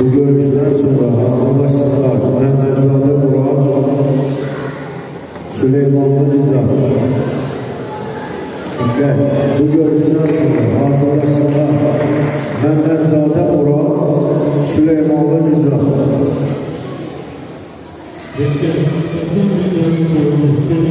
Bu görüşten sonra hazırlaşsınlar. Mehmetzade Murat, Süleymanlı Nizam. Dikkat. Bu görüşten sonra hazırlaşsınlar. Mehmetzade Murat, Süleymanlı Nizam. Bekle. Bekle. Bekle. Bekle.